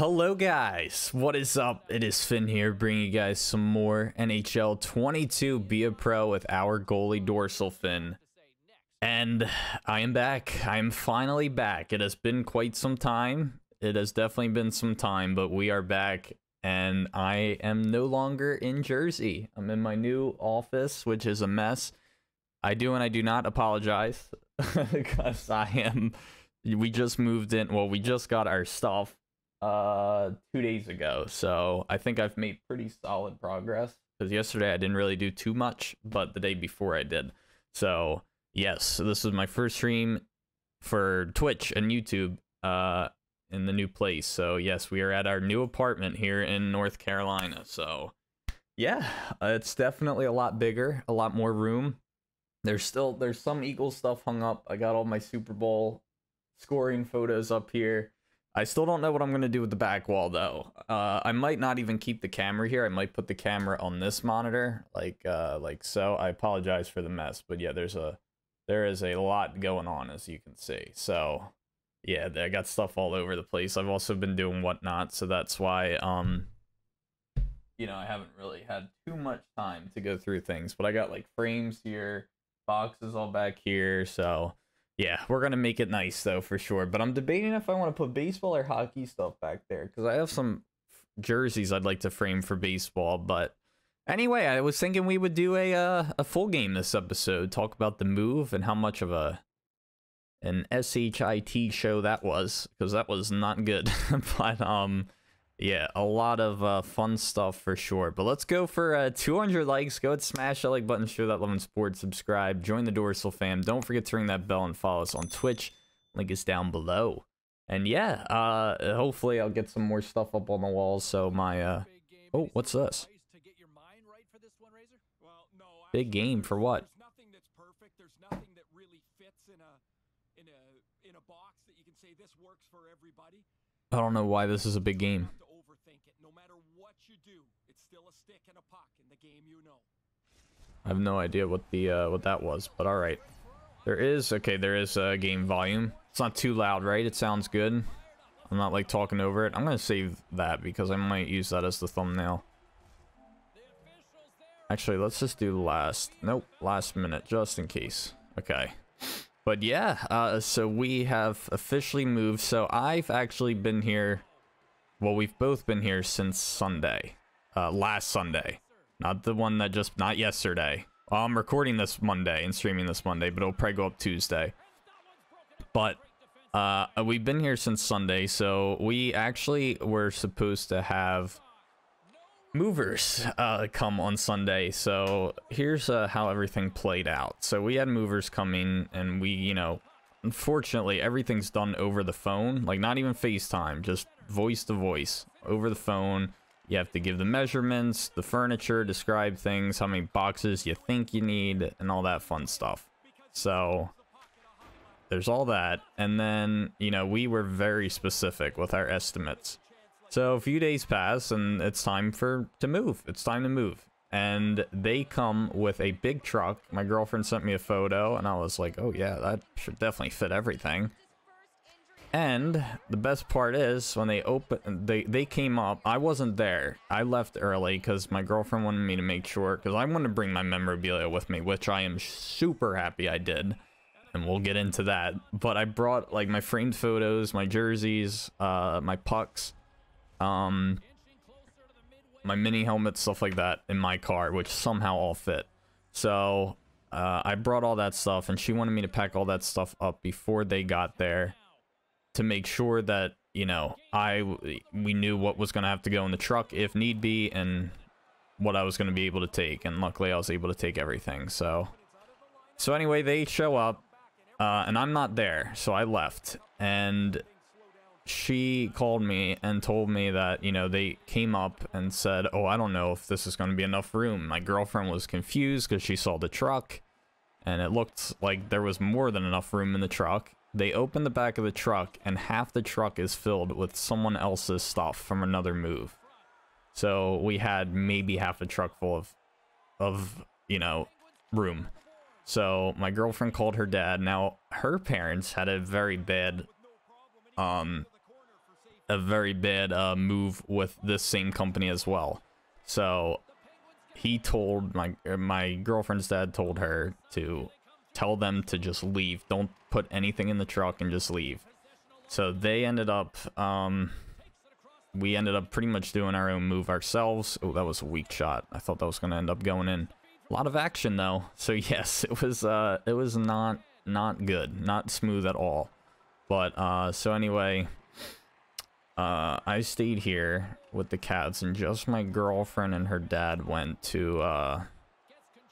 Hello guys, what is up? It is Finn here bringing you guys some more NHL 22 Be a Pro with our goalie Dorsal Finn. And I am back. I am finally back. It has been quite some time. It has definitely been some time, but we are back and I am no longer in Jersey. I'm in my new office, which is a mess. I do and I do not apologize because I am we just moved in. Well, we just got our stuff uh two days ago. So i think i've made pretty solid progress because yesterday i didn't really do too much but the day before i did. So yes this is my first stream for twitch and youtube uh in the new place. So yes we are at our new apartment here in north carolina. So yeah it's definitely a lot bigger a lot more room. There's still there's some eagle stuff hung up. I got all my super bowl scoring photos up here I still don't know what I'm going to do with the back wall, though. Uh, I might not even keep the camera here. I might put the camera on this monitor, like uh, like so. I apologize for the mess, but yeah, there's a there is a lot going on, as you can see. So, yeah, I got stuff all over the place. I've also been doing whatnot, so that's why, um, you know, I haven't really had too much time to go through things. But I got, like, frames here, boxes all back here, so yeah, we're gonna make it nice though for sure. But I'm debating if I want to put baseball or hockey stuff back there because I have some jerseys I'd like to frame for baseball. But anyway, I was thinking we would do a uh, a full game this episode, talk about the move and how much of a an shit show that was because that was not good. but um, yeah, a lot of uh, fun stuff for sure. But let's go for uh, 200 likes. Go ahead, smash that like button, show that love and support, subscribe, join the Dorsal fam. Don't forget to ring that bell and follow us on Twitch. Link is down below. And yeah, uh, hopefully I'll get some more stuff up on the walls. So my, uh, oh, what's this? Big game for what? I don't know why this is a big game. I have no idea what the uh, what that was, but all right. There is okay. There is a uh, game volume. It's not too loud, right? It sounds good. I'm not like talking over it. I'm gonna save that because I might use that as the thumbnail. Actually, let's just do last. Nope, last minute, just in case. Okay. But yeah, uh, so we have officially moved. So I've actually been here. Well, we've both been here since Sunday. Uh, last Sunday. Not the one that just, not yesterday. Well, I'm recording this Monday and streaming this Monday, but it'll probably go up Tuesday. But uh, we've been here since Sunday, so we actually were supposed to have movers uh, come on Sunday. So here's uh, how everything played out. So we had movers coming, and we, you know, unfortunately, everything's done over the phone. Like, not even FaceTime, just voice to voice over the phone. You have to give the measurements, the furniture, describe things, how many boxes you think you need, and all that fun stuff. So there's all that. And then, you know, we were very specific with our estimates. So a few days pass and it's time for to move. It's time to move. And they come with a big truck. My girlfriend sent me a photo and I was like, oh yeah, that should definitely fit everything. And the best part is when they open, they they came up. I wasn't there. I left early because my girlfriend wanted me to make sure because I wanted to bring my memorabilia with me, which I am super happy I did. And we'll get into that. But I brought like my framed photos, my jerseys, uh, my pucks, um, my mini helmet, stuff like that in my car, which somehow all fit. So uh, I brought all that stuff, and she wanted me to pack all that stuff up before they got there to make sure that you know I we knew what was going to have to go in the truck if need be and what I was going to be able to take. And luckily I was able to take everything. So so anyway they show up uh, and I'm not there. So I left. And she called me and told me that you know they came up and said oh I don't know if this is going to be enough room. My girlfriend was confused because she saw the truck and it looked like there was more than enough room in the truck they open the back of the truck, and half the truck is filled with someone else's stuff from another move. So we had maybe half a truck full of, of you know, room. So my girlfriend called her dad. Now her parents had a very bad, um, a very bad uh, move with this same company as well. So he told my my girlfriend's dad told her to tell them to just leave. Don't put anything in the truck and just leave. So they ended up, um, we ended up pretty much doing our own move ourselves. Oh, that was a weak shot. I thought that was going to end up going in. A lot of action though. So yes, it was, uh, it was not, not good. Not smooth at all. But, uh, so anyway, uh, I stayed here with the cats and just my girlfriend and her dad went to, uh,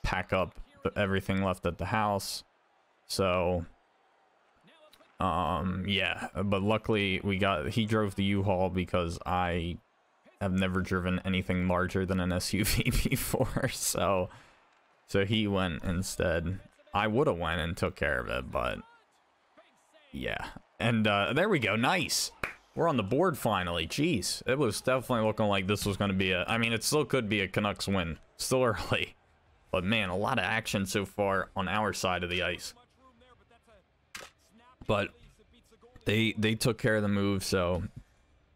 pack up everything left at the house. So, um, yeah, but luckily we got, he drove the U-Haul because I have never driven anything larger than an SUV before, so, so he went instead. I would have went and took care of it, but yeah. And, uh, there we go, nice! We're on the board finally, jeez. It was definitely looking like this was going to be a, I mean, it still could be a Canucks win. Still early. But man, a lot of action so far on our side of the ice. But they they took care of the move, so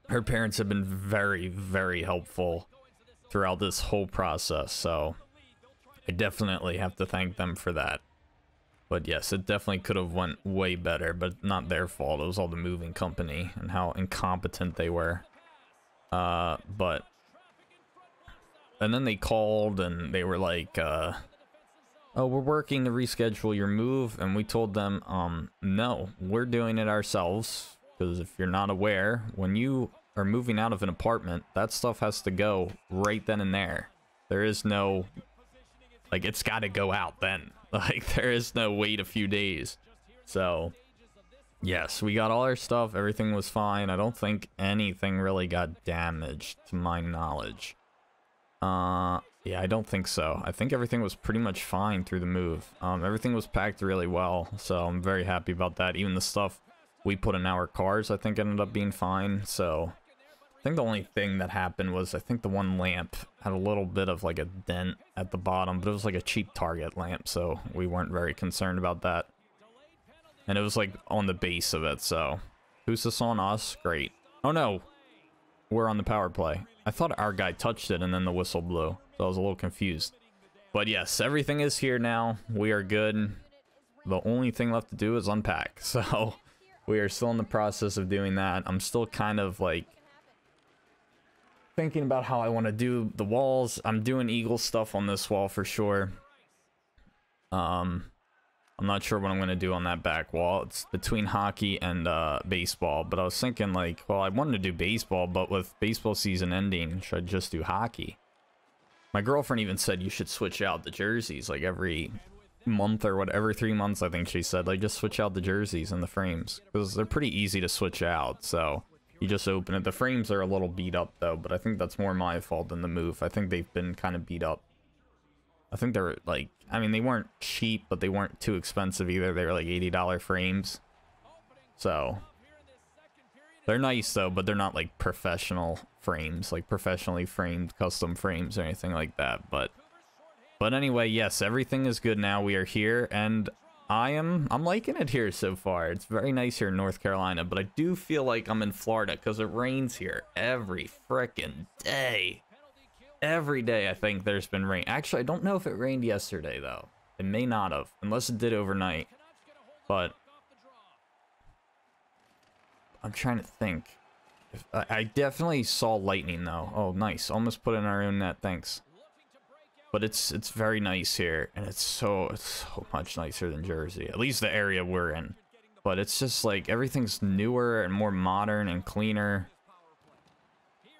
her parents have been very, very helpful throughout this whole process. So I definitely have to thank them for that. But yes, it definitely could have went way better, but not their fault. It was all the moving company and how incompetent they were. Uh, but and then they called and they were like, uh, oh, we're working to reschedule your move. And we told them, um, no, we're doing it ourselves. Because if you're not aware, when you are moving out of an apartment, that stuff has to go right then and there. There is no, like, it's got to go out then. Like, there is no wait a few days. So, yes, we got all our stuff. Everything was fine. I don't think anything really got damaged, to my knowledge. Uh, yeah, I don't think so. I think everything was pretty much fine through the move. Um, everything was packed really well, so I'm very happy about that. Even the stuff we put in our cars, I think ended up being fine, so... I think the only thing that happened was I think the one lamp had a little bit of like a dent at the bottom, but it was like a cheap Target lamp, so we weren't very concerned about that. And it was like on the base of it, so... Who's this on us? Great. Oh no! We're on the power play. I thought our guy touched it and then the whistle blew. So I was a little confused. But yes, everything is here now. We are good. The only thing left to do is unpack. So we are still in the process of doing that. I'm still kind of like thinking about how I want to do the walls. I'm doing eagle stuff on this wall for sure. Um, I'm not sure what I'm going to do on that back wall. It's between hockey and uh, baseball. But I was thinking, like, well, I wanted to do baseball, but with baseball season ending, should I just do hockey? My girlfriend even said you should switch out the jerseys, like, every month or whatever, three months, I think she said. Like, just switch out the jerseys and the frames. Because they're pretty easy to switch out, so... You just open it. The frames are a little beat up, though, but I think that's more my fault than the move. I think they've been kind of beat up. I think they're like, I mean, they weren't cheap, but they weren't too expensive either. They were like $80 frames. So, they're nice though, but they're not like professional frames, like professionally framed custom frames or anything like that. But, but anyway, yes, everything is good now. We are here and I am, I'm liking it here so far. It's very nice here in North Carolina, but I do feel like I'm in Florida because it rains here every freaking day every day I think there's been rain. Actually, I don't know if it rained yesterday, though. It may not have, unless it did overnight. But I'm trying to think. I, I definitely saw lightning, though. Oh, nice. Almost put in our own net. Thanks. But it's it's very nice here, and it's so it's so much nicer than Jersey. At least the area we're in. But it's just like everything's newer and more modern and cleaner.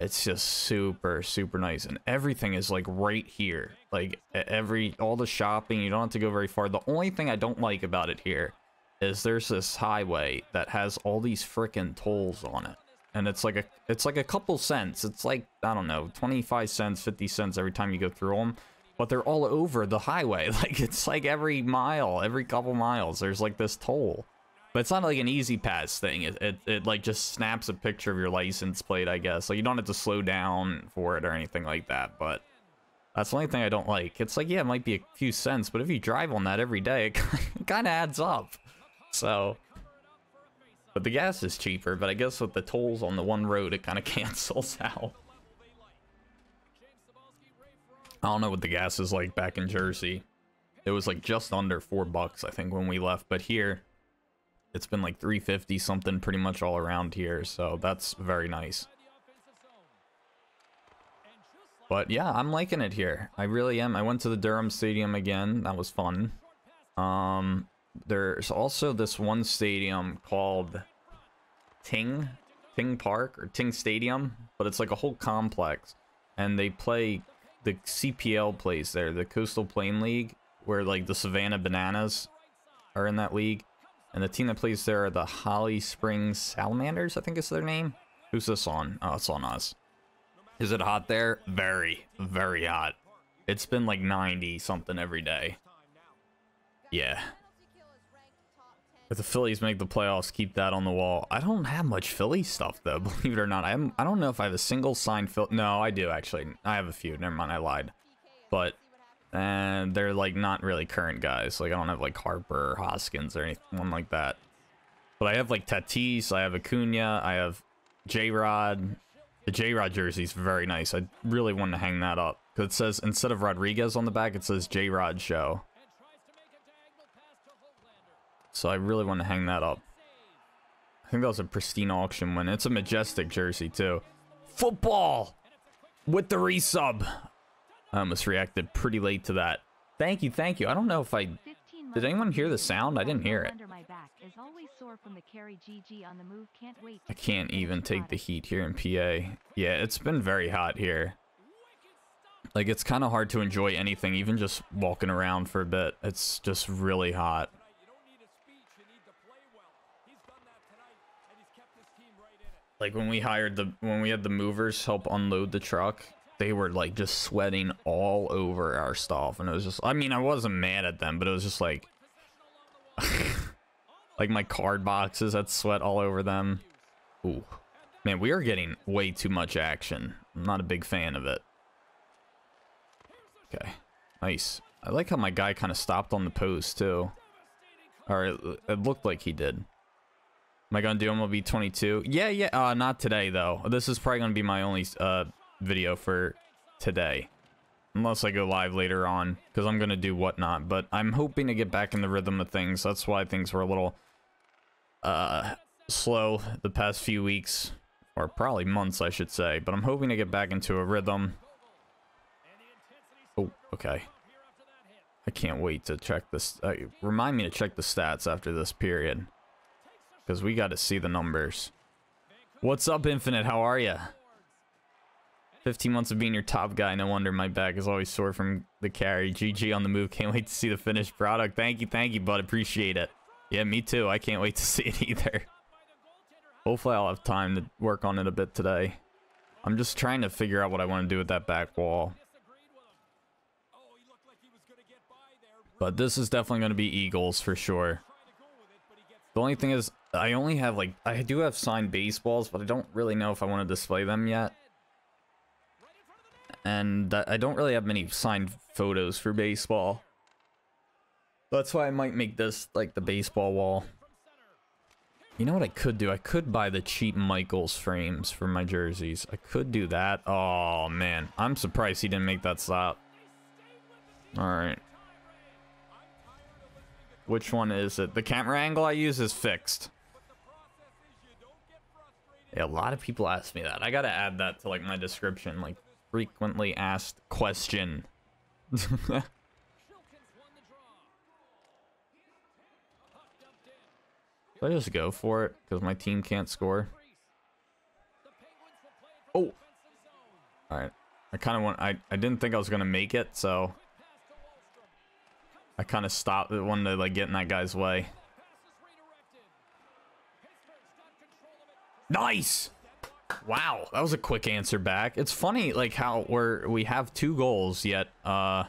It's just super, super nice. And everything is like right here. Like every, all the shopping, you don't have to go very far. The only thing I don't like about it here is there's this highway that has all these freaking tolls on it. And it's like a, it's like a couple cents. It's like, I don't know, 25 cents, 50 cents every time you go through them. But they're all over the highway. Like it's like every mile, every couple miles, there's like this toll. But it's not like an easy pass thing. It, it, it, like just snaps a picture of your license plate, I guess. Like you don't have to slow down for it or anything like that. But that's the only thing I don't like. It's like, yeah, it might be a few cents, but if you drive on that every day, it kind of adds up. So, But the gas is cheaper, but I guess with the tolls on the one road, it kind of cancels out. I don't know what the gas is like back in Jersey. It was like just under four bucks, I think, when we left. But here, it's been like 350 something pretty much all around here. So that's very nice. But yeah, I'm liking it here. I really am. I went to the Durham Stadium again. That was fun. Um, there's also this one stadium called Ting, Ting Park or Ting Stadium, but it's like a whole complex, and they play the CPL plays there, the Coastal Plain League, where like the Savannah Bananas are in that league, and the team that plays there are the Holly Springs Salamanders, I think is their name. Who's this on? Oh, it's on us. Is it hot there? Very, very hot. It's been like 90 something every day. Yeah, if the Phillies make the playoffs, keep that on the wall. I don't have much Philly stuff though, believe it or not. I I don't know if I have a single signed Phil. No, I do actually. I have a few. Never mind, I lied. But and they're like not really current guys. Like I don't have like Harper or Hoskins or anyone like that. But I have like Tatis, I have Acuna, I have J Rod. The J Rod jersey is very nice. I really want to hang that up because it says instead of Rodriguez on the back, it says J Rod Show. So I really want to hang that up. I think that was a pristine auction win. It's a majestic jersey, too. Football! With the resub. I almost reacted pretty late to that. Thank you, thank you. I don't know if I... Did anyone hear the sound? I didn't hear it. I can't even take the heat here in PA. Yeah, it's been very hot here. Like, it's kind of hard to enjoy anything, even just walking around for a bit. It's just really hot. Like when we hired the when we had the movers help unload the truck, they were like just sweating all over our stuff and it was just I mean, I wasn't mad at them, but it was just like like my card boxes had sweat all over them. Ooh. Man, we are getting way too much action. I'm not a big fan of it. Okay. Nice. I like how my guy kind of stopped on the post, too. Or it, it looked like he did. Am I gonna do MLB 22? Yeah, yeah. Uh, not today though. This is probably gonna be my only uh video for today, unless I go live later on, because I'm gonna do whatnot. But I'm hoping to get back in the rhythm of things. That's why things were a little uh slow the past few weeks, or probably months, I should say. But I'm hoping to get back into a rhythm. Oh, okay. I can't wait to check this. Uh, remind me to check the stats after this period. Because we got to see the numbers. What's up, Infinite? How are you? 15 months of being your top guy. No wonder my back is always sore from the carry. GG on the move. Can't wait to see the finished product. Thank you, thank you, bud. Appreciate it. Yeah, me too. I can't wait to see it either. Hopefully I'll have time to work on it a bit today. I'm just trying to figure out what I want to do with that back wall. But this is definitely going to be Eagles for sure. The only thing is, I only have like I do have signed baseballs, but I don't really know if I want to display them yet. And I don't really have many signed photos for baseball. That's why I might make this like the baseball wall. You know what I could do? I could buy the cheap Michaels frames for my jerseys. I could do that. Oh, man. I'm surprised he didn't make that stop. Alright. Which one is it? The camera angle I use is fixed. Yeah, a lot of people ask me that. I gotta add that to like my description, like frequently asked question. I just go for it? Because my team can't score. Oh! Alright. I kind of want... I, I didn't think I was going to make it, so... I kind of stopped. it, Wanted to like get in that guy's way. Nice. Wow, that was a quick answer back. It's funny, like how we're we have two goals yet. Uh,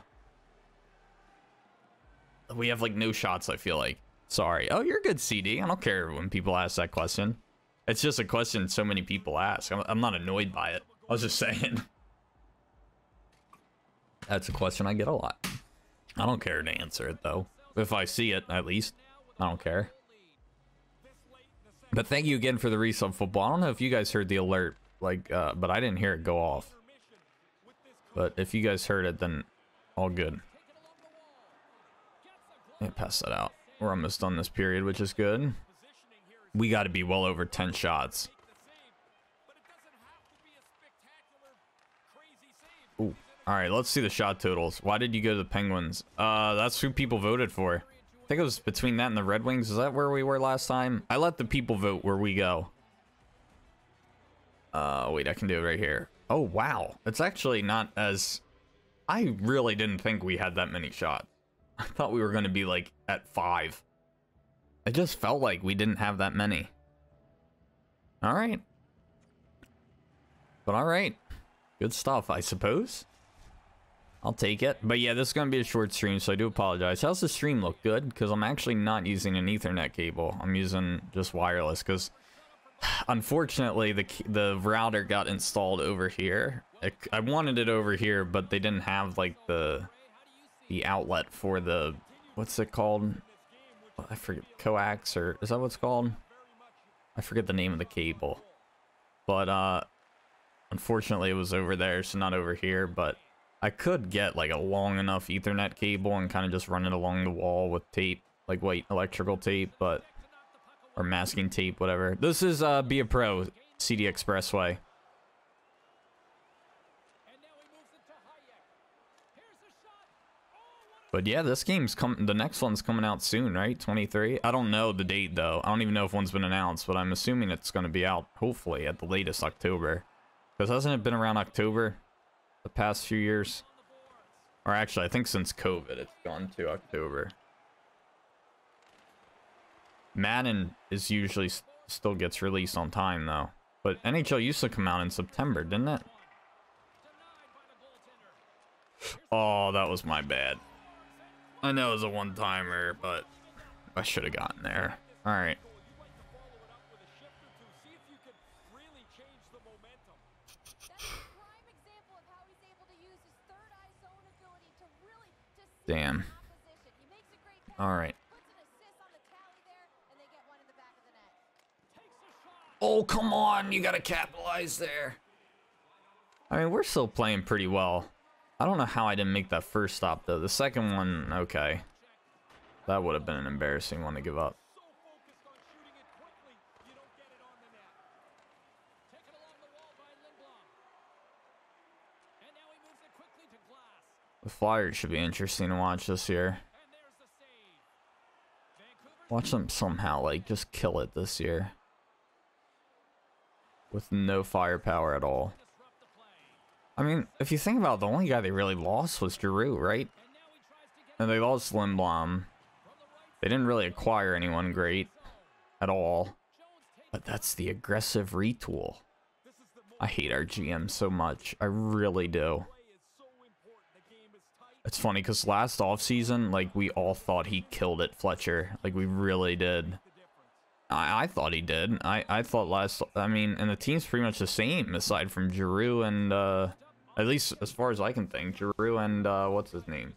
we have like no shots. I feel like. Sorry. Oh, you're good, CD. I don't care when people ask that question. It's just a question so many people ask. I'm, I'm not annoyed by it. I was just saying. That's a question I get a lot. I don't care to answer it though. If I see it, at least. I don't care. But thank you again for the resub football. I don't know if you guys heard the alert, like, uh, but I didn't hear it go off. But if you guys heard it, then all good. Yeah, pass that out. We're almost done this period, which is good. We got to be well over 10 shots. Ooh. All right, let's see the shot totals. Why did you go to the Penguins? Uh, that's who people voted for. I think it was between that and the Red Wings. Is that where we were last time? I let the people vote where we go. Uh, wait, I can do it right here. Oh, wow. It's actually not as... I really didn't think we had that many shots. I thought we were going to be, like, at five. It just felt like we didn't have that many. All right. But all right. Good stuff, I suppose. I'll take it. But yeah, this is going to be a short stream, so I do apologize. How's the stream look? Good? Because I'm actually not using an Ethernet cable. I'm using just wireless because unfortunately the the router got installed over here. I wanted it over here, but they didn't have like the the outlet for the what's it called? I forget coax or is that what's called? I forget the name of the cable. But uh unfortunately it was over there, so not over here, but I could get like a long enough ethernet cable and kind of just run it along the wall with tape, like white electrical tape, but or masking tape, whatever. This is uh, Be a Pro CD Expressway. But yeah, this game's coming. The next one's coming out soon, right? 23. I don't know the date though. I don't even know if one's been announced, but I'm assuming it's going to be out hopefully at the latest October. Because hasn't it been around October? The past few years. Or actually, I think since COVID, it's gone to October. Madden is usually still gets released on time, though. But NHL used to come out in September, didn't it? Oh, that was my bad. I know it was a one-timer, but I should have gotten there. All right. Damn. All right. Oh, come on. You got to capitalize there. I mean, we're still playing pretty well. I don't know how I didn't make that first stop, though. The second one, okay. That would have been an embarrassing one to give up. The Flyers should be interesting to watch this year. Watch them somehow, like, just kill it this year. With no firepower at all. I mean, if you think about it, the only guy they really lost was Giroux, right? And they lost Lindblom. They didn't really acquire anyone great at all. But that's the aggressive retool. I hate our GM so much. I really do. It's funny because last offseason, like, we all thought he killed it, Fletcher. Like, we really did. I, I thought he did. I, I thought last... I mean, and the team's pretty much the same, aside from Giroux and, uh... At least as far as I can think. Giroux and, uh, what's his name?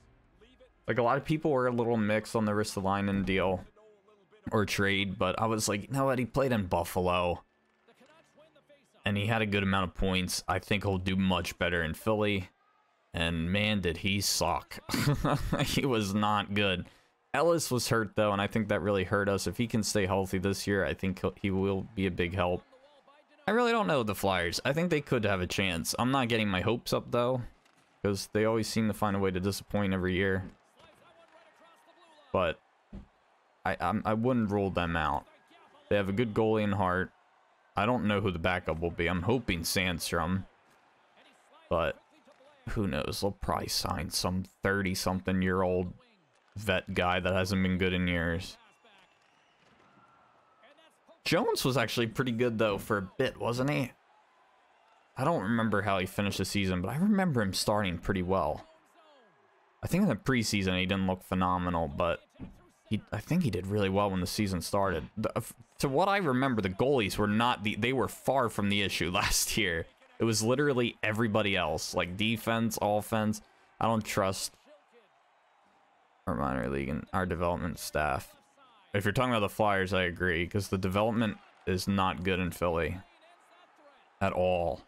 Like, a lot of people were a little mixed on the Ristolainen deal. Or trade, but I was like, you know what? He played in Buffalo. And he had a good amount of points. I think he'll do much better in Philly. And man, did he suck. he was not good. Ellis was hurt, though, and I think that really hurt us. If he can stay healthy this year, I think he will be a big help. I really don't know the Flyers. I think they could have a chance. I'm not getting my hopes up, though, because they always seem to find a way to disappoint every year. But I, I'm, I wouldn't rule them out. They have a good goalie in Hart. I don't know who the backup will be. I'm hoping Sandstrom. But who knows? They'll probably sign some 30-something year old vet guy that hasn't been good in years. Jones was actually pretty good, though, for a bit, wasn't he? I don't remember how he finished the season, but I remember him starting pretty well. I think in the preseason he didn't look phenomenal, but he, I think he did really well when the season started. To what I remember, the goalies were not the, they were far from the issue last year. It was literally everybody else, like defense, offense. I don't trust our minor league and our development staff. If you're talking about the Flyers, I agree, because the development is not good in Philly at all.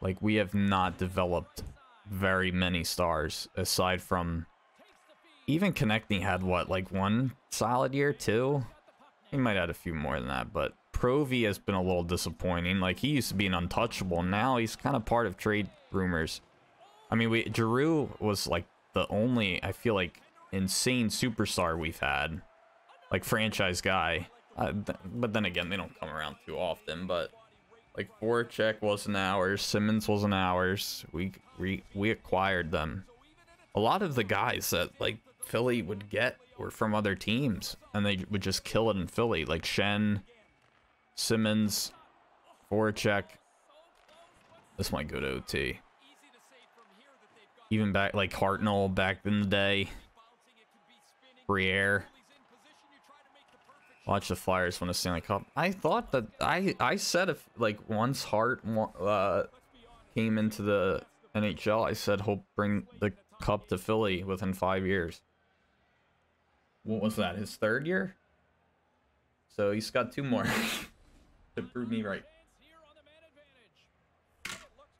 Like we have not developed very many stars aside from even Konecny had what like one solid year too. He might add a few more than that, but Provi has been a little disappointing. Like he used to be an untouchable. Now he's kind of part of trade rumors. I mean, we Giroux was like the only I feel like insane superstar we've had, like franchise guy. Uh, th but then again, they don't come around too often. But like Voracek wasn't ours, Simmonds wasn't ours. We we we acquired them. A lot of the guys that like Philly would get were from other teams, and they would just kill it in Philly, like Schenn, Simmonds, Voracek. This might go to OT. Even back like Hartnell back in the day. Briere. Watch the Flyers win a Stanley Cup. I thought that I I said if like once Hart uh, came into the NHL, I said he'll bring the cup to Philly within five years. What was that? His third year? So he's got two more to prove me right.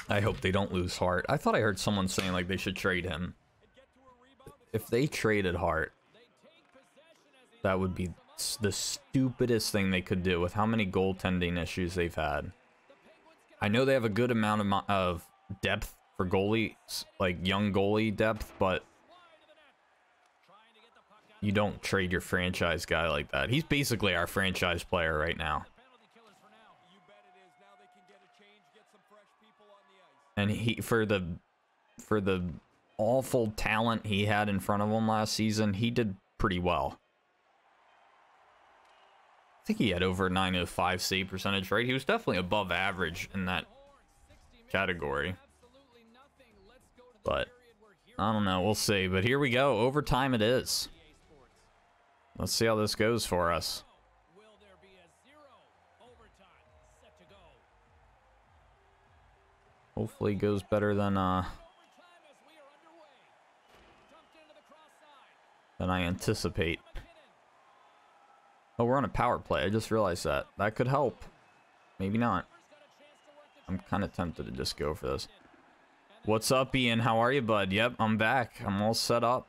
I hope they don't lose Hart. I thought I heard someone saying like they should trade him. If they traded Hart, that would be the stupidest thing they could do with how many goaltending issues they've had. I know they have a good amount of, of depth for goalies, like young goalie depth, but you don't trade your franchise guy like that. He's basically our franchise player right now. And he for the for the awful talent he had in front of him last season, he did pretty well. I think he had over 905 save percentage, right? He was definitely above average in that category. But I don't know. We'll see. But here we go. Overtime it is. Let's see how this goes for us. Hopefully goes better than uh than I anticipate. Oh, we're on a power play. I just realized that. That could help. Maybe not. I'm kind of tempted to just go for this. What's up, Ian? How are you, bud? Yep, I'm back. I'm all set up.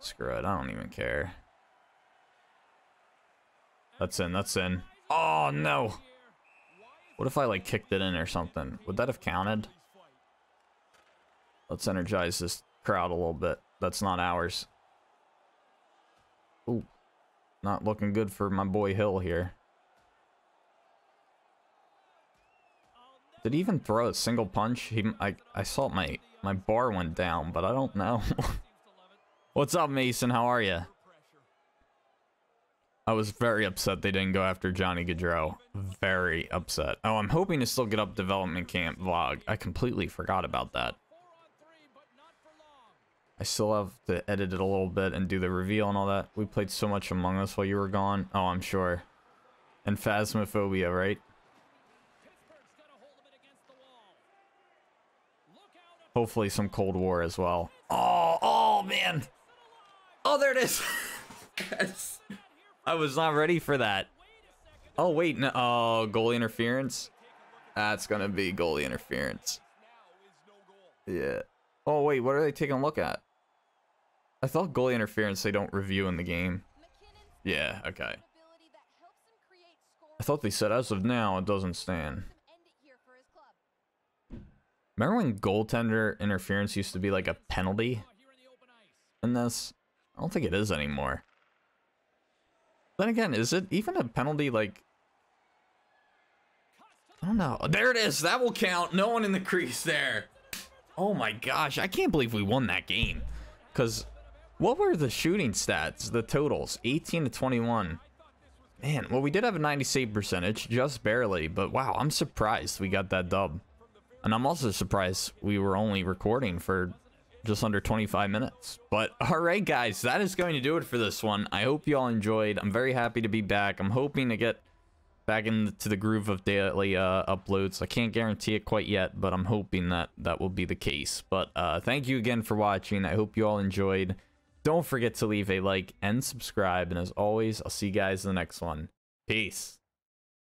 Screw it. I don't even care. That's in. That's in. Oh, no. What if I, like, kicked it in or something? Would that have counted? Let's energize this crowd a little bit. That's not ours. Ooh. Not looking good for my boy Hill here. Did he even throw a single punch? He, I, I saw my, my bar went down, but I don't know. What's up, Mason? How are you? I was very upset they didn't go after Johnny Gaudreau. Very upset. Oh, I'm hoping to still get up development camp vlog. I completely forgot about that. I still have to edit it a little bit and do the reveal and all that. We played so much Among Us while you were gone. Oh, I'm sure. And Phasmophobia, right? Hopefully some Cold War as well. Oh, oh, man. Oh, there it is. yes. I was not ready for that. Oh, wait. No. Oh, goalie interference. That's going to be goalie interference. Yeah. Oh, wait. What are they taking a look at? I thought goalie interference they don't review in the game. Yeah, okay. I thought they said as of now it doesn't stand. Remember when goaltender interference used to be like a penalty in this? I don't think it is anymore. Then again, is it even a penalty like... I don't know. There it is. That will count. No one in the crease there. Oh my gosh. I can't believe we won that game. Because what were the shooting stats, the totals? 18 to 21. Man, well, we did have a 90 save percentage, just barely, but wow, I'm surprised we got that dub. And I'm also surprised we were only recording for just under 25 minutes. But all right, guys, that is going to do it for this one. I hope you all enjoyed. I'm very happy to be back. I'm hoping to get back into the groove of daily uh, uploads. I can't guarantee it quite yet, but I'm hoping that that will be the case. But uh, thank you again for watching. I hope you all enjoyed. Don't forget to leave a like and subscribe. And as always, I'll see you guys in the next one. Peace.